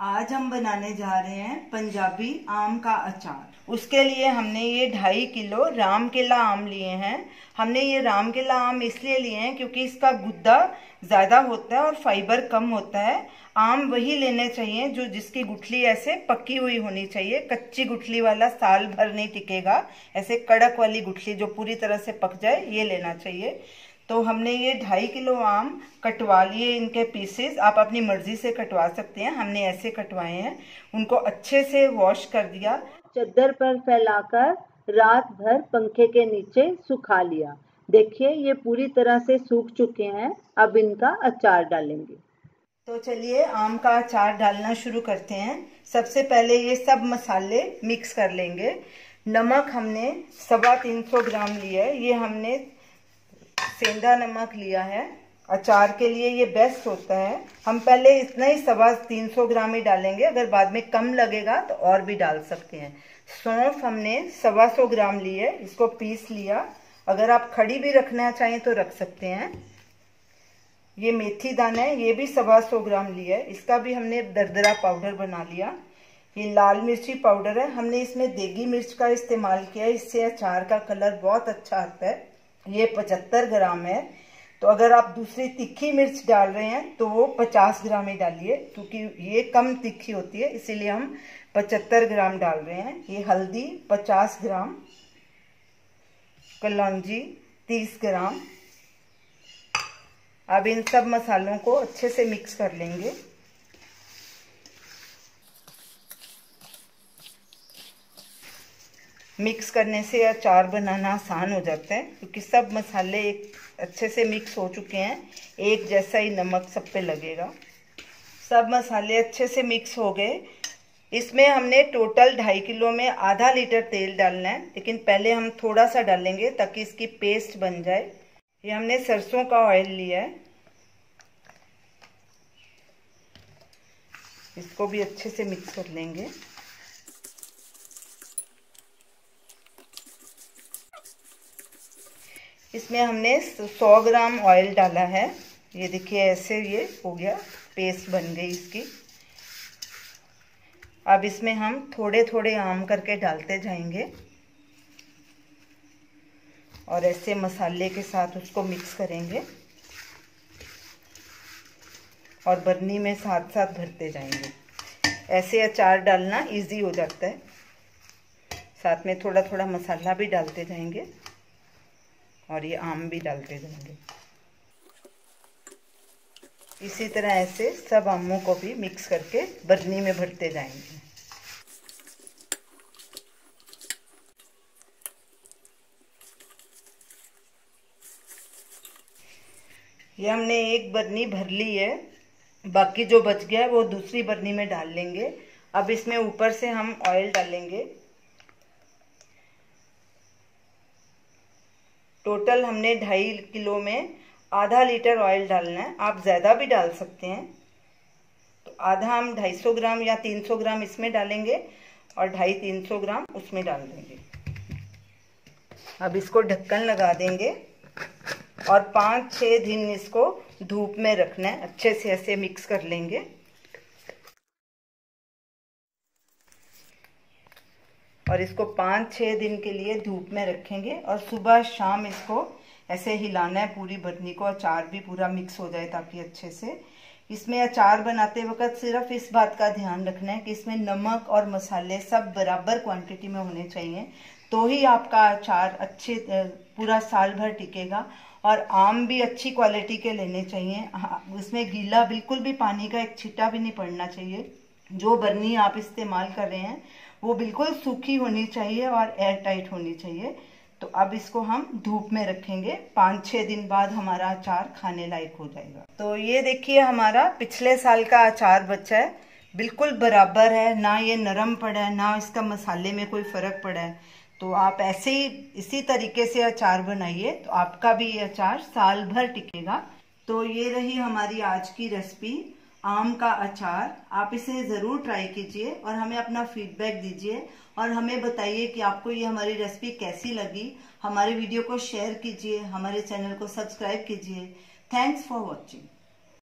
आज हम बनाने जा रहे हैं पंजाबी आम का अचार। उसके लिए हमने ये ढाई किलो राम केला आम लिए हैं। हमने ये राम केला आम इसलिए लिए हैं क्योंकि इसका गुद्दा ज़्यादा होता है और फाइबर कम होता है। आम वही लेने चाहिए जो जिसकी गुठली ऐसे पक्की हुई होनी चाहिए। कच्ची गुठली वाला साल भर नहीं टिकेगा। ऐसे कड़क वाली गुठली जो पूरी तरह से पक जाए, ये लेना चाहिए। तो हमने ये ढाई किलो आम कटवा लिए इनके पीसेस आप अपनी मर्ज़ी से कटवा सकते हैं। हमने ऐसे कटवाए हैं। उनको अच्छे से वॉश कर दिया। चद्दर पर फैलाकर रात भर पंखे के नीचे सुखा लिया। देखिए ये पूरी तरह से सूख चुके हैं। अब इनका अचार डालेंगे। तो चलिए आम का अचार डालना शुरू करते हैं। सबसे पहले ये सब मसाले मिक्स कर लेंगे। नमक हमने सवा तीन सौ ग्राम लिया है। ये हमने सेंधा नमक लिया है। अचार के लिए ये बेस्ट होता है। हम पहले इतना ही सवा तीन सौ ग्राम ही डालेंगे। अगर बाद में कम लगेगा तो और भी डाल सकते हैं। सौंफ हमने सवा सौ ग्राम ली है। इसको पीस लिया। अगर आप खड़ी भी रखना चाहें तो रख सकते हैं। ये मेथी दाना है। ये भी सवा सौ ग्राम लिया है। इसका भी हमने दरदरा पाउडर बना लिया। ये लाल मिर्ची पाउडर है। हमने इसमें देगी मिर्च का इस्तेमाल किया। इससे अचार का कलर बहुत अच्छा आता है। ये पचहत्तर ग्राम है। तो अगर आप दूसरी तीखी मिर्च डाल रहे हैं तो वो पचास ग्राम ही डालिए, क्योंकि ये कम तीखी होती है, इसीलिए हम पचहत्तर ग्राम डाल रहे हैं। ये हल्दी पचास ग्राम, कलौजी तीस ग्राम। अब इन सब मसालों को अच्छे से मिक्स कर लेंगे। मिक्स करने से अचार बनाना आसान हो जाता है, क्योंकि सब मसाले एक अच्छे से मिक्स हो चुके हैं। एक जैसा ही नमक सब पे लगेगा। सब मसाले अच्छे से मिक्स हो गए। इसमें हमने टोटल ढाई किलो में आधा लीटर तेल डालना है, लेकिन पहले हम थोड़ा सा डालेंगे ताकि इसकी पेस्ट बन जाए। ये हमने सरसों का ऑयल लिया है। इसको भी अच्छे से मिक्स कर लेंगे। इसमें हमने 100 ग्राम ऑयल डाला है। ये देखिए, ऐसे ये हो गया पेस्ट बन गई इसकी। अब इसमें हम थोड़े थोड़े आम करके डालते जाएँगे। और ऐसे मसाले के साथ उसको मिक्स करेंगे। और बर्नी में साथ साथ भरते जाएँगे। ऐसे अचार डालना इजी हो जाता है। साथ में थोड़ा थोड़ा मसाला भी डालते जाएँगे। और ये आम भी डालते जाएँगे। इसी तरह ऐसे सब आमों को भी मिक्स करके बर्नी में भरते जाएँगे। ये हमने एक बर्नी भर ली है। बाकी जो बच गया है वो दूसरी बर्नी में डाल लेंगे। अब इसमें ऊपर से हम ऑयल डालेंगे। टोटल हमने ढाई किलो में आधा लीटर ऑयल डालना है। आप ज़्यादा भी डाल सकते हैं। तो आधा हम 250 ग्राम या 300 ग्राम इसमें डालेंगे और ढाई तीन सौ ग्राम उसमें डाल देंगे। अब इसको ढक्कन लगा देंगे और पाँच छः दिन इसको धूप में रखना है। अच्छे से ऐसे मिक्स कर लेंगे। और इसको पाँच छः दिन के लिए धूप में रखेंगे और सुबह शाम इसको ऐसे हिलाना है पूरी बर्नी को, अचार भी पूरा मिक्स हो जाए ताकि अच्छे से। इसमें अचार बनाते वक्त सिर्फ़ इस बात का ध्यान रखना है कि इसमें नमक और मसाले सब बराबर क्वांटिटी में होने चाहिए तो ही आपका अचार अच्छे पूरा साल भर टिकेगा। और आम भी अच्छी क्वालिटी के लेने चाहिए। उसमें गीला बिल्कुल भी पानी का एक छिट्टा भी नहीं पड़ना चाहिए। जो बर्नी आप इस्तेमाल कर रहे हैं वो बिल्कुल सूखी होनी चाहिए और एयर टाइट होनी चाहिए। तो अब इसको हम धूप में रखेंगे। पाँच छः दिन बाद हमारा अचार खाने लायक हो जाएगा। तो ये देखिए हमारा पिछले साल का अचार बच्चा है। बिल्कुल बराबर है। ना ये नरम पड़ा है, ना इसका मसाले में कोई फ़र्क पड़ा है। तो आप ऐसे ही, इसी तरीके से अचार बनाइए। तो आपका भी ये अचार साल भर टिकेगा। तो ये रही हमारी आज की रेसिपी आम का अचार, आप इसे ज़रूर ट्राई कीजिए और हमें अपना फीडबैक दीजिए और हमें बताइए कि आपको ये हमारी रेसिपी कैसी लगी। हमारे वीडियो को शेयर कीजिए, हमारे चैनल को सब्सक्राइब कीजिए। Thanks for watching